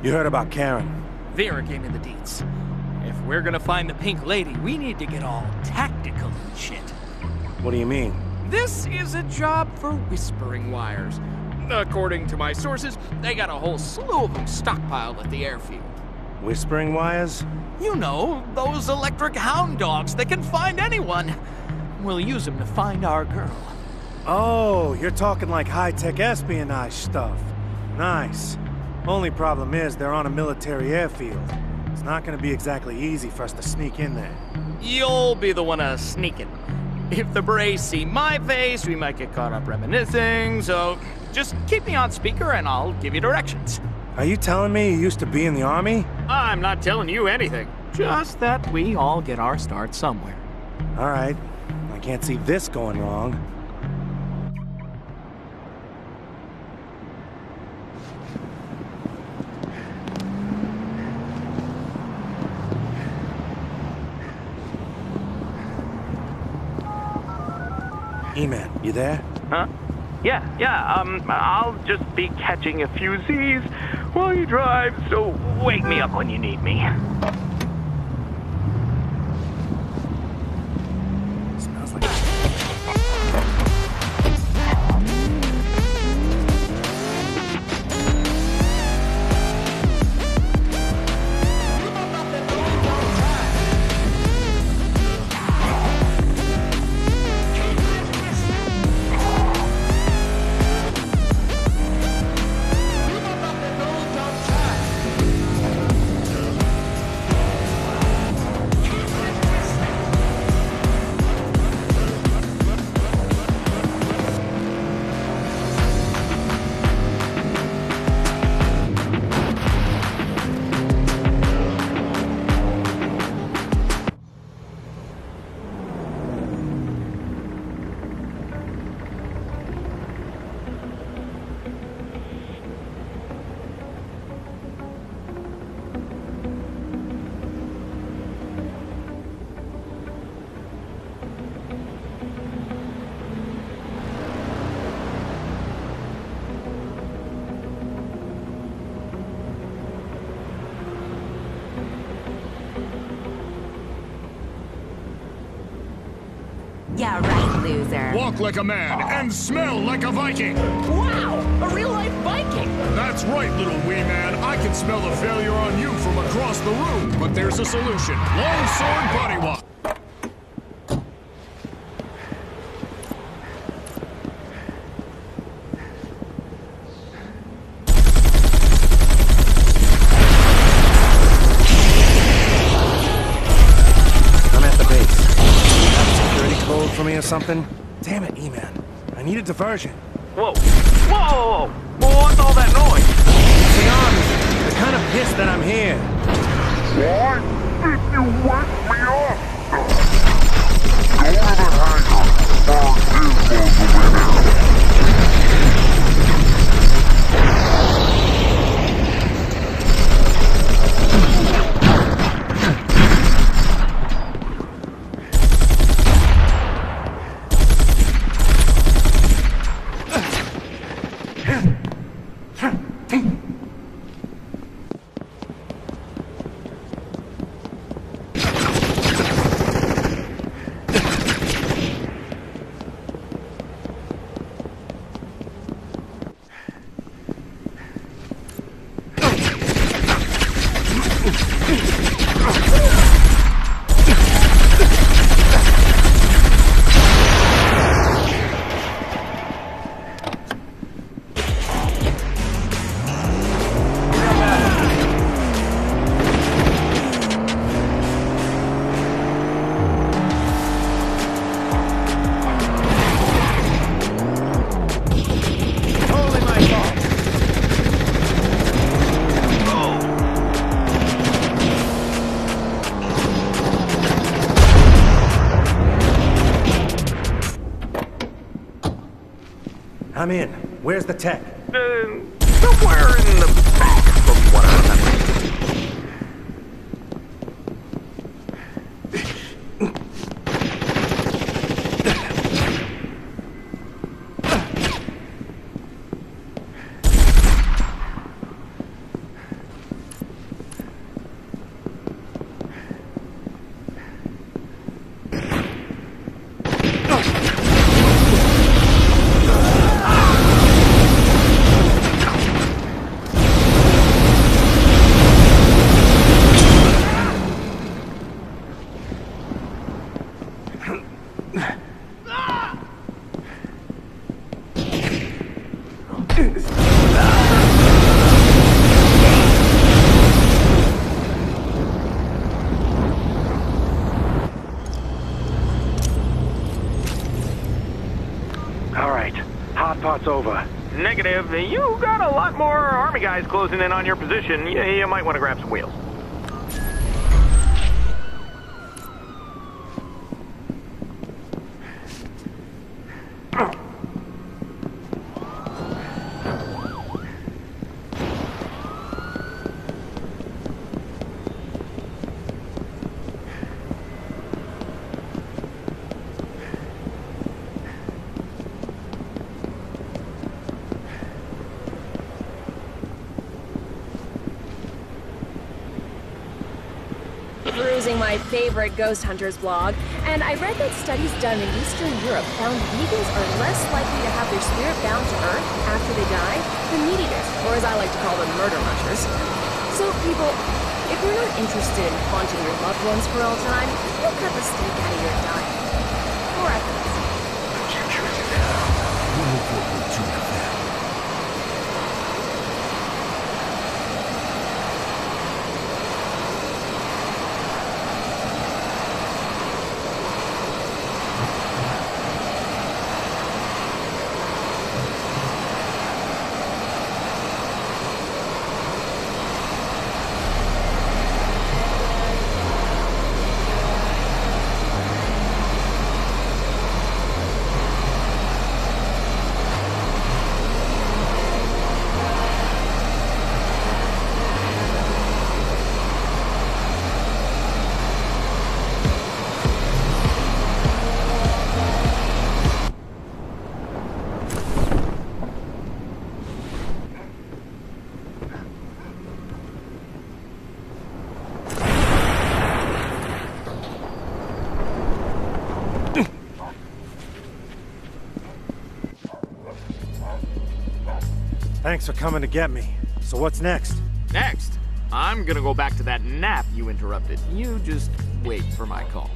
You heard about Karen. Vera gave me the deets. If we're gonna find the Pink Lady, we need to get all tactical and shit. What do you mean? This is a job for whispering wires. According to my sources, they got a whole slew of them stockpiled at the airfield. Whispering wires? You know, those electric hound dogs that can find anyone. We'll use them to find our girl. Oh, you're talking like high-tech espionage stuff. Nice. Only problem is they're on a military airfield. It's not gonna be exactly easy for us to sneak in there. You'll be the one uh, sneaking. If the Braves see my face, we might get caught up reminiscing, so just keep me on speaker and I'll give you directions. Are you telling me you used to be in the army? I'm not telling you anything. Just that we all get our start somewhere. All right. I can't see this going wrong. E-Man, you there? Huh? Yeah, yeah, um, I'll just be catching a few Z's while you drive, so wake me up when you need me. Yeah, right, loser. Walk like a man and smell like a Viking. Wow, a real life Viking. That's right, little wee man. I can smell the failure on you from across the room. But there's a solution. Long sword body wash. I'm at the base. Got a security for me or something? Damn it, E-Man. I need a diversion. Whoa, whoa, whoa, what's all that noise? Be honest, they're kind of pissed that I'm here. Why did you wake me up? I'm in. Where's the tech? Uh, somewhere in the All right, hot pot's over. Negative. You got a lot more army guys closing in on your position. You, you might want to grab some wheels. Perusing my favorite ghost hunters blog, and I read that studies done in Eastern Europe found vegans are less likely to have their spirit bound to Earth after they die than meat eaters, or as I like to call them, murder rushers. So, people, if you're not interested in haunting your loved ones for all time, we'll cut the steak out of your diet. or For ethics. Thanks for coming to get me. So what's next? Next, I'm gonna go back to that nap you interrupted. You just wait for my call.